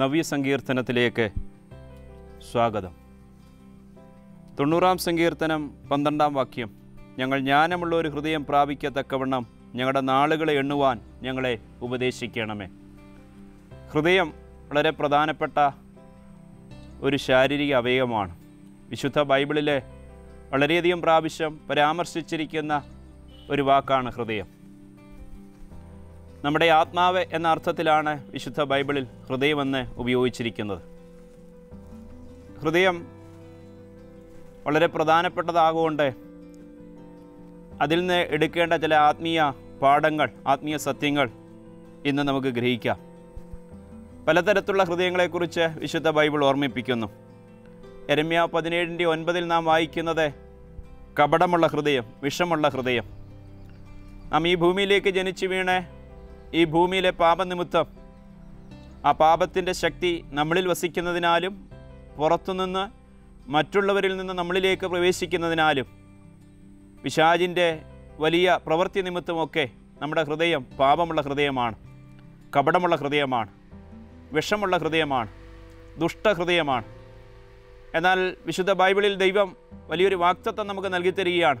നവ്യ സങ്കീർത്തനത്തിലേക്ക് സ്വാഗതം. തൊണ്ണൂറാം സങ്കീർത്തനം പന്ത്രണ്ടാം വാക്യം. ഞങ്ങൾ ജ്ഞാനമുള്ള ഒരു ഹൃദയം പ്രാപിക്കത്തക്കവണ്ണം ഞങ്ങളുടെ നാളുകളെ എണ്ണുവാൻ ഞങ്ങളെ ഉപദേശിക്കണമേ. ഹൃദയം വളരെ പ്രധാനപ്പെട്ട ഒരു ശാരീരിക അവയവമാണ്. വിശുദ്ധ ബൈബിളിലെ വളരെയധികം പ്രാവശ്യം പരാമർശിച്ചിരിക്കുന്ന ഒരു വാക്കാണ് ഹൃദയം. നമ്മുടെ ആത്മാവ് എന്ന അർത്ഥത്തിലാണ് വിശുദ്ധ ബൈബിളിൽ ഹൃദയമെന്ന് ഉപയോഗിച്ചിരിക്കുന്നത്. ഹൃദയം വളരെ പ്രധാനപ്പെട്ടതാകൊണ്ട് അതിൽ നിന്ന് എടുക്കേണ്ട ചില ആത്മീയ പാഠങ്ങൾ ആത്മീയ സത്യങ്ങൾ ഇന്ന് നമുക്ക് ഗ്രഹിക്കാം. പലതരത്തിലുള്ള ഹൃദയങ്ങളെക്കുറിച്ച് വിശുദ്ധ ബൈബിൾ ഓർമ്മിപ്പിക്കുന്നു. എരമ്യ പതിനേഴിന്റെ ഒൻപതിൽ നാം വായിക്കുന്നത് കപടമുള്ള ഹൃദയം വിഷമുള്ള ഹൃദയം. നാം ഈ ഭൂമിയിലേക്ക് ജനിച്ചു വീണ് ഈ ഭൂമിയിലെ പാപനിമിത്തം ആ പാപത്തിന്റെ ശക്തി നമ്മളിൽ വസിക്കുന്നതിനാലും പുറത്തുനിന്ന് മറ്റുള്ളവരിൽ നിന്ന് നമ്മളിലേക്ക് പ്രവേശിക്കുന്നതിനാലും പിശാജിന്റെ വലിയ പ്രവൃത്തി നിമിത്തമൊക്കെ നമ്മുടെ ഹൃദയം പാപമുള്ള ഹൃദയമാണ് കപടമുള്ള ഹൃദയമാണ് വിഷമുള്ള ഹൃദയമാണ് ദുഷ്ടഹൃദയമാണ്. എന്നാൽ വിശുദ്ധ ബൈബിളിൽ ദൈവം വലിയൊരു വാക്തത്വം നമുക്ക് നൽകിത്തരികയാണ്.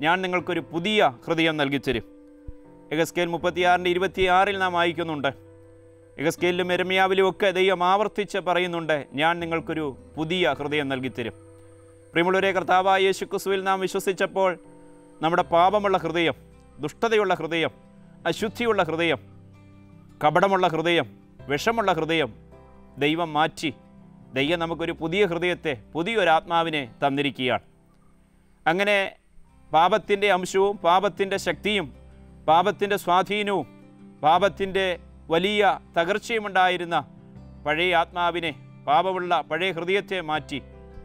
ഞാൻ നിങ്ങൾക്കൊരു പുതിയ ഹൃദയം നൽകിത്തരും. എഗസ്കേൽ മുപ്പത്തിയാറിന്റെ ഇരുപത്തിയാറിൽ നാം വായിക്കുന്നുണ്ട്. എഗസ്കേലിലും എരമിയാവിലും ഒക്കെ ദൈവം ആവർത്തിച്ച് പറയുന്നുണ്ട് ഞാൻ നിങ്ങൾക്കൊരു പുതിയ ഹൃദയം നൽകിത്തരും. പ്രിയമുള്ളവരെ കർത്താവായ യേശു ക്രിസ്തുവിൽ നാം വിശ്വസിച്ചപ്പോൾ നമ്മുടെ പാപമുള്ള ഹൃദയം ദുഷ്ടതയുള്ള ഹൃദയം അശുദ്ധിയുള്ള ഹൃദയം കപടമുള്ള ഹൃദയം വിഷമുള്ള ഹൃദയം ദൈവം മാറ്റി ദൈവം നമുക്കൊരു പുതിയ ഹൃദയത്തെ പുതിയൊരു ആത്മാവിനെ തന്നിരിക്കുകയാണ്. അങ്ങനെ പാപത്തിന്റെ അംശവും പാപത്തിന്റെ ശക്തിയും പാപത്തിന്റെ സ്വാധീനവും പാപത്തിന്റെ വലിയ തകർച്ചയുമുണ്ടായിരുന്ന പഴയ ആത്മാവിനെ പാപമുള്ള പഴയ ഹൃദയത്തെ മാറ്റി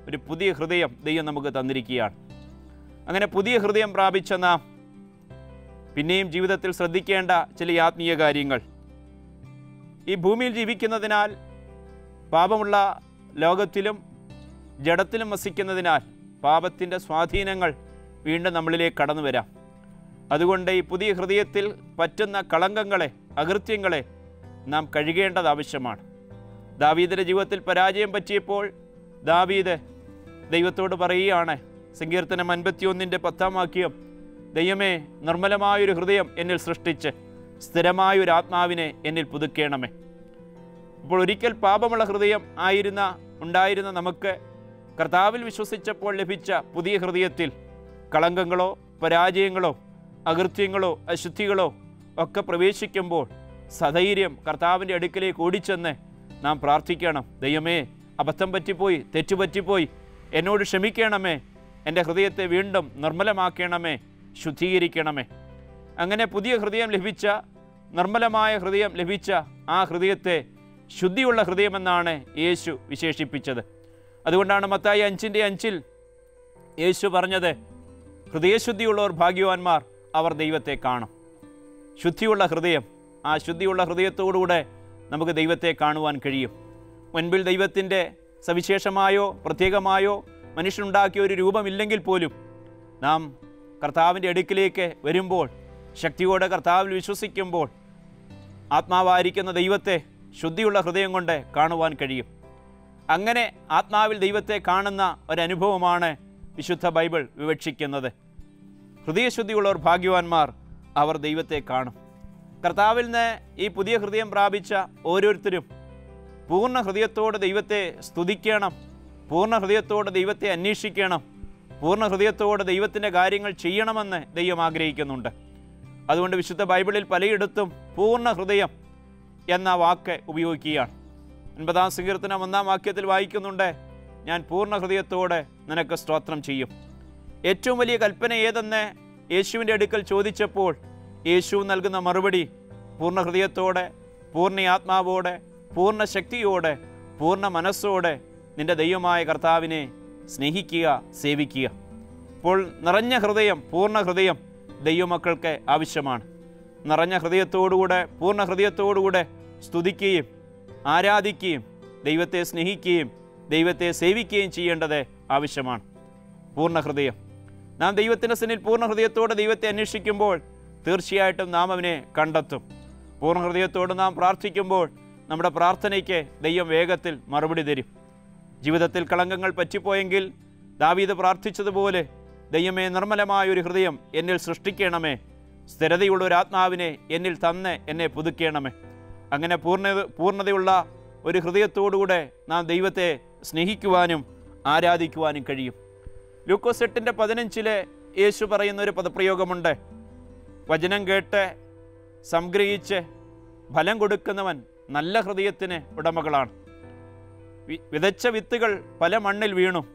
ഒരു പുതിയ ഹൃദയം ദൈവം നമുക്ക് തന്നിരിക്കുകയാണ്. അങ്ങനെ പുതിയ ഹൃദയം പ്രാപിച്ച നാം പിന്നെയും ജീവിതത്തിൽ ശ്രദ്ധിക്കേണ്ട ചില ആത്മീയ കാര്യങ്ങൾ. ഈ ഭൂമിയിൽ ജീവിക്കുന്നതിനാൽ പാപമുള്ള ലോകത്തിലും ജഡത്തിലും വസിക്കുന്നതിനാൽ പാപത്തിന്റെ സ്വാധീനങ്ങൾ വീണ്ടും നമ്മളിലേക്ക് കടന്നു വരാം അതുകൊണ്ട് ഈ പുതിയ ഹൃദയത്തിൽ പറ്റുന്ന കളങ്കങ്ങളെ അകൃത്യങ്ങളെ നാം കഴുകേണ്ടത് ആവശ്യമാണ്. ദാവീദിന്റെ ജീവിതത്തിൽ പരാജയം പറ്റിയപ്പോൾ ദാവീദ് ദൈവത്തോട് പറയുകയാണ് സങ്കീർത്തനം അൻപത്തിയൊന്നിന്റെ പത്താം വാക്യം ദൈവമേ നിർമ്മലമായൊരു ഹൃദയം എന്നിൽ സൃഷ്ടിച്ച് സ്ഥിരമായൊരു ആത്മാവിനെ എന്നിൽ പുതുക്കേണമേ. ഇപ്പോൾ ഒരിക്കൽ പാപമുള്ള ഹൃദയം ആയിരുന്ന ഉണ്ടായിരുന്ന നമുക്ക് കർത്താവിൽ വിശ്വസിച്ചപ്പോൾ ലഭിച്ച പുതിയ ഹൃദയത്തിൽ കളങ്കങ്ങളോ പരാജയങ്ങളോ അകൃത്യങ്ങളോ അശുദ്ധികളോ ഒക്കെ പ്രവേശിക്കുമ്പോൾ സധൈര്യം കർത്താവിന്റെ അടുക്കിലേക്ക് ഓടിച്ചെന്ന് നാം പ്രാർത്ഥിക്കണം. ദൈവമേ അബദ്ധം പറ്റിപ്പോയി തെറ്റുപറ്റിപ്പോയി എന്നോട് ക്ഷമിക്കണമേ. എന്റെ ഹൃദയത്തെ വീണ്ടും നിർമ്മലമാക്കണമേ. ശുദ്ധീകരിക്കണമേ. അങ്ങനെ പുതിയ ഹൃദയം ലഭിച്ച നിർമ്മലമായ ഹൃദയം ലഭിച്ച ആ ഹൃദയത്തെ ശുദ്ധിയുള്ള ഹൃദയമെന്നാണ് യേശു വിശേഷിപ്പിച്ചത്. അതുകൊണ്ടാണ് മത്തായി അഞ്ചിന്റെ അഞ്ചിൽ യേശു പറഞ്ഞത് ഹൃദയശുദ്ധിയുള്ളവർ ഭാഗ്യവാന്മാർ അവർ ദൈവത്തെ കാണും. ശുദ്ധിയുള്ള ഹൃദയം ആ ശുദ്ധിയുള്ള ഹൃദയത്തോടുകൂടെ നമുക്ക് ദൈവത്തെ കാണുവാൻ കഴിയും. മുൻപിൽ ദൈവത്തിന്റെ സവിശേഷമായോ പ്രത്യേകമായോ മനുഷ്യനുണ്ടാക്കിയ ഒരു രൂപമില്ലെങ്കിൽ പോലും നാം കർത്താവിന്റെ അടുക്കിലേക്ക് വരുമ്പോൾ ശക്തിയോടെ കർത്താവിൽ വിശ്വസിക്കുമ്പോൾ ആത്മാവായിരിക്കുന്ന ദൈവത്തെ ശുദ്ധിയുള്ള ഹൃദയം കൊണ്ട് കാണുവാൻ കഴിയും. അങ്ങനെ ആത്മാവിൽ ദൈവത്തെ കാണുന്ന ഒരനുഭവമാണ് വിശുദ്ധ ബൈബിൾ വിവക്ഷിക്കുന്നത്. ഹൃദയശുദ്ധിയുള്ളവർ ഭാഗ്യവാന്മാർ അവർ ദൈവത്തെ കാണും. കർത്താവിൽ നിന്ന് ഈ പുതിയ ഹൃദയം പ്രാപിച്ച ഓരോരുത്തരും പൂർണ ഹൃദയത്തോടെ ദൈവത്തെ സ്തുതിക്കണം പൂർണ ഹൃദയത്തോടെ ദൈവത്തെ അന്വേഷിക്കണം പൂർണ ഹൃദയത്തോടെ ദൈവത്തിന്റെ കാര്യങ്ങൾ ചെയ്യണമെന്ന് ദൈവം ആഗ്രഹിക്കുന്നുണ്ട്. അതുകൊണ്ട് വിശുദ്ധ ബൈബിളിൽ പലയിടത്തും പൂർണ ഹൃദയം എന്ന വാക്ക് ഉപയോഗിക്കുകയാണ്. ഒൻപതാം സങ്കീർത്തനം ഒന്നാം വാക്യത്തിൽ വായിക്കുന്നുണ്ട് ഞാൻ പൂർണ ഹൃദയത്തോടെ നിനക്ക് സ്തോത്രം ചെയ്യും. ഏറ്റവും വലിയ കൽപ്പന ഏതെന്ന് യേശുവിന്റെ അടുക്കൽ ചോദിച്ചപ്പോൾ യേശു നൽകുന്ന മറുപടി പൂർണ ഹൃദയത്തോടെ പൂർണ ആത്മാവോടെ പൂർണ ശക്തിയോടെ പൂർണ മനസ്സോടെ നിന്റെ ദൈവമായ കർത്താവിനെ സ്നേഹിക്കുക സേവിക്കുക. ഇപ്പോൾ നിറഞ്ഞ ഹൃദയം പൂർണ ഹൃദയം ദൈവമക്കൾക്ക് ആവശ്യമാണ്. നിറഞ്ഞ ഹൃദയത്തോടുകൂടെ പൂർണ ഹൃദയത്തോടുകൂടെ സ്തുതിക്കുകയും ആരാധിക്കുകയും ദൈവത്തെ സ്നേഹിക്കുകയും ദൈവത്തെ സേവിക്കുകയും ചെയ്യേണ്ടത് ആവശ്യമാണ്. പൂർണ ഹൃദയം നാം ദൈവത്തിന്റെ സന്നിൽ പൂർണ ഹൃദയത്തോടെ ദൈവത്തെ അന്വേഷിക്കുമ്പോൾ തീർച്ചയായിട്ടും നാം അവനെ കണ്ടെത്തും. പൂർണ ഹൃദയത്തോട് നാം പ്രാർത്ഥിക്കുമ്പോൾ നമ്മുടെ പ്രാർത്ഥനയ്ക്ക് ദൈവം വേഗത്തിൽ മറുപടി തരും. ജീവിതത്തിൽ കളങ്കങ്ങൾ പറ്റിപ്പോയെങ്കിൽ ദാവീദ് പ്രാർത്ഥിച്ചതുപോലെ ദൈവമേ നിർമ്മലമായ ഒരു ഹൃദയം എന്നിൽ സൃഷ്ടിക്കണമേ. സ്ഥിരതയുള്ള ഒരു ആത്മാവിനെ എന്നിൽ തന്ന് എന്നെ പുതുക്കണമേ. അങ്ങനെ പൂർണ പൂർണതയുള്ള ഒരു ഹൃദയത്തോടുകൂടെ നാം ദൈവത്തെ സ്നേഹിക്കുവാനും ആരാധിക്കുവാനും കഴിയും. ലൂക്കോസ് എട്ടിന്റെ പതിനഞ്ചിലെ യേശു പറയുന്ന ഒരു പദപ്രയോഗമുണ്ട്. വചനം കേട്ട് സംഗ്രഹിച്ച് ഫലം കൊടുക്കുന്നവൻ നല്ല ഹൃദയത്തിന് ഉടമകളാണ്. വിതച്ച വിത്തുകൾ പല മണ്ണിൽ വീണു.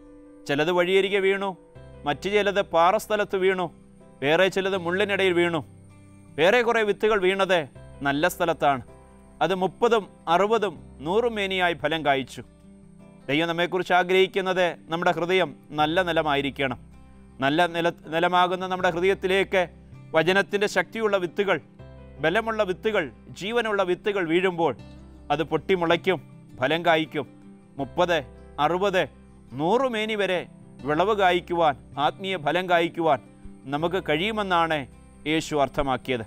ചിലത് വഴിയരികെ വീണു. മറ്റു ചിലത് പാറസ്ഥലത്ത് വീണു. വേറെ ചിലത് മുള്ളിനിടയിൽ വീണു. വേറെ കുറേ വിത്തുകൾ വീണത് നല്ല സ്ഥലത്താണ്. അത് മുപ്പതും അറുപതും നൂറും മേനിയായി ഫലം കായ്ച്ചു. ദൈവം നമ്മെക്കുറിച്ച് ആഗ്രഹിക്കുന്നത് നമ്മുടെ ഹൃദയം നല്ല നിലമായിരിക്കണം. നല്ല നില നിലമാകുന്ന നമ്മുടെ ഹൃദയത്തിലേക്ക് വചനത്തിന്റെ ശക്തിയുള്ള വിത്തുകൾ ബലമുള്ള വിത്തുകൾ ജീവനുള്ള വിത്തുകൾ വീഴുമ്പോൾ അത് പൊട്ടിമുളയ്ക്കും ഫലം കായ്ക്കും. മുപ്പത് അറുപത് നൂറ് മേനി വരെ വിളവ് കായ്ക്കുവാൻ ആത്മീയ ഫലം കായ്ക്കുവാൻ നമുക്ക് കഴിയുമെന്നാണ് യേശു അർത്ഥമാക്കിയത്.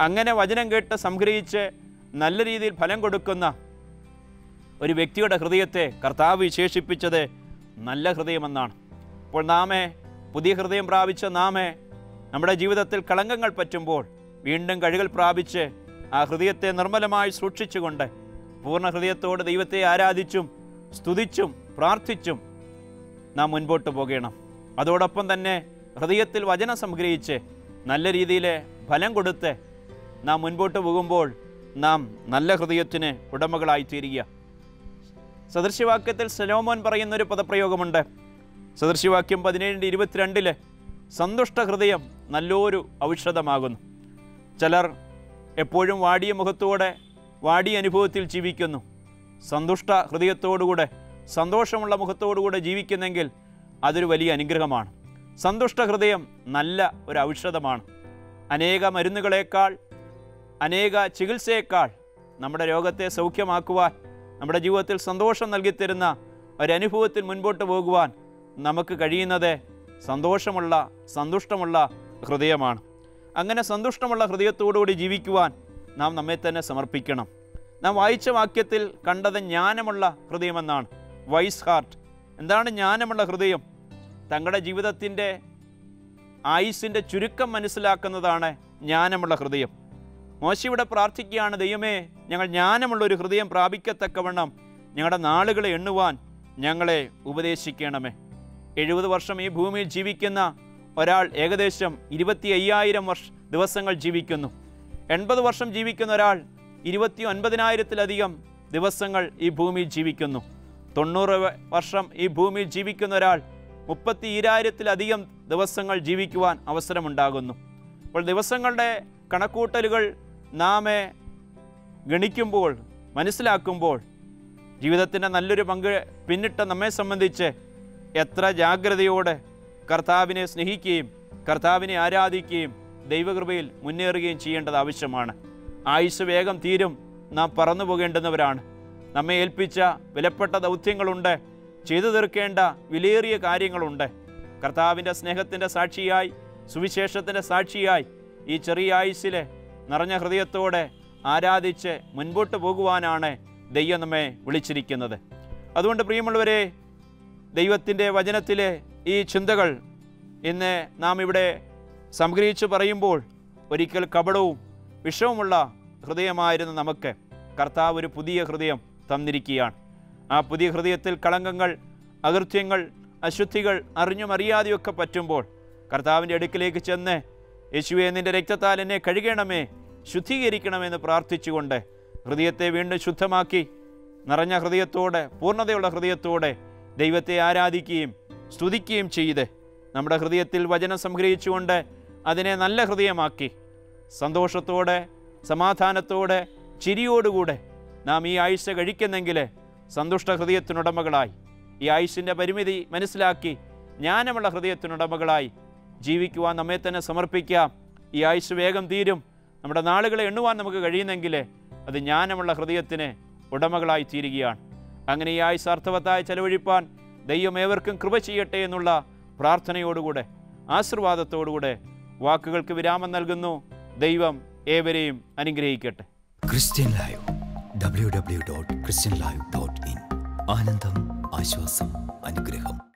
അങ്ങനെ വചനം കേട്ട് സംഗ്രഹിച്ച് നല്ല രീതിയിൽ ഫലം കൊടുക്കുന്ന ഒരു വ്യക്തിയുടെ ഹൃദയത്തെ കർത്താവ് വിശേഷിപ്പിച്ചത് നല്ല ഹൃദയമെന്നാണ്. അപ്പോൾ നാമേ പുതിയ ഹൃദയം പ്രാപിച്ച നാമേ നമ്മുടെ ജീവിതത്തിൽ കളങ്കങ്ങൾ പറ്റുമ്പോൾ വീണ്ടും കഴുകൽ പ്രാപിച്ച് ആ ഹൃദയത്തെ നിർമ്മലമായി സൂക്ഷിച്ചുകൊണ്ട് പൂർണ ഹൃദയത്തോട് ദൈവത്തെ ആരാധിച്ചും സ്തുതിച്ചും പ്രാർത്ഥിച്ചും നാം മുൻപോട്ട് പോകണം. അതോടൊപ്പം തന്നെ ഹൃദയത്തിൽ വചനം സംഗ്രഹിച്ച് നല്ല രീതിയിൽ ഫലം കൊടുത്ത് നാം മുൻപോട്ട് പോകുമ്പോൾ നാം നല്ല ഹൃദയത്തിന് ഉടമകളായി തീരുക സദൃശ്യവാക്യത്തിൽ സലോമോൻ പറയുന്ന ഒരു പദപ്രയോഗമുണ്ട്. സദൃശ്യവാക്യം പതിനേഴിന്റെ ഇരുപത്തിരണ്ടിൽ സന്തുഷ്ട ഹൃദയം നല്ലൊരു ഔഷധമാകുന്നു. ചിലർ എപ്പോഴും വാടിയ മുഖത്തോടെ വാടിയ അനുഭവത്തിൽ ജീവിക്കുന്നു. സന്തുഷ്ട ഹൃദയത്തോടുകൂടെ സന്തോഷമുള്ള മുഖത്തോടുകൂടെ ജീവിക്കുന്നെങ്കിൽ അതൊരു വലിയ അനുഗ്രഹമാണ്. സന്തുഷ്ട ഹൃദയം നല്ല ഒരു ഔഷധമാണ്. അനേക മരുന്നുകളേക്കാൾ അനേക ചികിത്സയേക്കാൾ നമ്മുടെ രോഗത്തെ സൗഖ്യമാക്കുവാൻ നമ്മുടെ ജീവിതത്തിൽ സന്തോഷം നൽകിത്തരുന്ന ഒരനുഭവത്തിൽ മുൻപോട്ട് പോകുവാൻ നമുക്ക് കഴിയുന്നത് സന്തോഷമുള്ള സന്തുഷ്ടമുള്ള ഹൃദയമാണ്. അങ്ങനെ സന്തുഷ്ടമുള്ള ഹൃദയത്തോടുകൂടി ജീവിക്കുവാൻ നാം നമ്മെ തന്നെ സമർപ്പിക്കണം. നാം വായിച്ച വാക്യത്തിൽ കണ്ടത് ജ്ഞാനമുള്ള ഹൃദയമെന്നാണ്. വൈസ് ഹാർട്ട് എന്താണ് ജ്ഞാനമുള്ള ഹൃദയം? തങ്ങളുടെ ജീവിതത്തിന്റെ ആയുസിന്റെ ചുരുക്കം മനസ്സിലാക്കുന്നതാണ് ജ്ഞാനമുള്ള ഹൃദയം. മോശയുടെ പ്രാർത്ഥിക്കുകയാണ് ദൈവമേ ഞങ്ങൾ ജ്ഞാനമുള്ള ഒരു ഹൃദയം പ്രാപിക്കത്തക്കവണ്ണം ഞങ്ങളുടെ നാളുകളെ എണ്ണുവാൻ ഞങ്ങളെ ഉപദേശിക്കണമേ. എഴുപത് വർഷം ഈ ഭൂമിയിൽ ജീവിക്കുന്ന ഒരാൾ ഏകദേശം ഇരുപത്തി അയ്യായിരം വർഷ ദിവസങ്ങൾ ജീവിക്കുന്നു. എൺപത് വർഷം ജീവിക്കുന്ന ഒരാൾ ഇരുപത്തി ഒൻപതിനായിരത്തിലധികം ദിവസങ്ങൾ ഈ ഭൂമിയിൽ ജീവിക്കുന്നു. തൊണ്ണൂറ് വർഷം ഈ ഭൂമിയിൽ ജീവിക്കുന്ന ഒരാൾ മുപ്പത്തി ഈരായിരത്തിലധികം ദിവസങ്ങൾ ജീവിക്കുവാൻ അവസരമുണ്ടാകുന്നു. അപ്പോൾ ദിവസങ്ങളുടെ കണക്കൂട്ടലുകൾ നാമെ ഗണിക്കുമ്പോൾ മനസ്സിലാക്കുമ്പോൾ ജീവിതത്തിന്റെ നല്ലൊരു പങ്ക് പിന്നിട്ട നമ്മെ സംബന്ധിച്ച് എത്ര ജാഗ്രതയോടെ കർത്താവിനെ സ്നേഹിക്കുകയും കർത്താവിനെ ആരാധിക്കുകയും ദൈവകൃപയിൽ മുന്നേറുകയും ചെയ്യേണ്ടത് ആവശ്യമാണ്. ആയുസ് വേഗം തീരും നാം പറന്നു പോകേണ്ടുന്നവരാണ്. നമ്മെ ഏൽപ്പിച്ച വിലപ്പെട്ട ദൗത്യങ്ങളുണ്ട് ചെയ്തു തീർക്കേണ്ട വിലയേറിയ കാര്യങ്ങളുണ്ട്. കർത്താവിന്റെ സ്നേഹത്തിന്റെ സാക്ഷിയായി സുവിശേഷത്തിന്റെ സാക്ഷിയായി ഈ ചെറിയ ആയുസ്സിലെ നിറഞ്ഞ ഹൃദയത്തോടെ ആരാധിച്ച് മുൻപോട്ട് പോകുവാനാണ് ദൈവം നമ്മെ വിളിച്ചിരിക്കുന്നത്. അതുകൊണ്ട് പ്രിയമുള്ളവരെ ദൈവത്തിന്റെ വചനത്തിലെ ഈ ചിന്തകൾ ഇന്ന് നാം ഇവിടെ സംഗ്രഹിച്ച് പറയുമ്പോൾ ഒരിക്കൽ കപടവും വിഷവുമുള്ള ഹൃദയമായിരുന്ന നമുക്ക്. കർത്താവ് ഒരു പുതിയ ഹൃദയം തന്നിരിക്കുകയാണ്. ആ പുതിയ ഹൃദയത്തിൽ കളങ്കങ്ങൾ അകൃത്യങ്ങൾ അശുദ്ധികൾ അറിഞ്ഞും അറിയാതെയൊക്കെ പറ്റുമ്പോൾ കർത്താവിന്റെ അടുക്കിലേക്ക് ചെന്ന് യേശുവെ നിന്റെ രക്തത്താൽ എന്നെ കഴുകണമേ ശുദ്ധീകരിക്കണമെന്ന് പ്രാർത്ഥിച്ചുകൊണ്ട് ഹൃദയത്തെ വീണ്ടും ശുദ്ധമാക്കി നിറഞ്ഞ ഹൃദയത്തോടെ പൂർണതയുള്ള ഹൃദയത്തോടെ ദൈവത്തെ ആരാധിക്കുകയും സ്തുതിക്കുകയും ചെയ്ത് നമ്മുടെ ഹൃദയത്തിൽ വചനം സംഗ്രഹിച്ചുകൊണ്ട് അതിനെ നല്ല ഹൃദയമാക്കി സന്തോഷത്തോടെ സമാധാനത്തോടെ ചിരിയോടുകൂടെ നാം ഈ ആഴ്ച കഴിക്കുന്നെങ്കിൽ സന്തുഷ്ട ഹൃദയത്തിനുടമകളായി ഈ ആയുഷിന്റെ പരിമിതി മനസ്സിലാക്കി ജ്ഞാനമുള്ള ഹൃദയത്തിനുടമകളായി ജീവിക്കുവാൻ നമ്മെ തന്നെ സമർപ്പിക്കാം. ഈ ആയുസ് വേഗം തീരും. നമ്മുടെ നാളുകളെ എണ്ണുവാൻ നമുക്ക് കഴിയുന്നെങ്കിൽ അത് ജ്ഞാനമുള്ള ഹൃദയത്തിന് ഉടമകളായി തീരുകയാണ്. അങ്ങനെ ഈ ആയുസ് അർത്ഥവത്തായി ചെലവഴിപ്പാൻ ദൈവം ഏവർക്കും കൃപ ചെയ്യട്ടെ എന്നുള്ള പ്രാർത്ഥനയോടുകൂടെ ആശീർവാദത്തോടുകൂടെ വാക്കുകൾക്ക് വിരാമം നൽകുന്നു. ദൈവം ഏവരെയും അനുഗ്രഹിക്കട്ടെ. Christian live dot Christian live dot in. ആനന്ദം ആശ്വാസം അനുഗ്രഹം.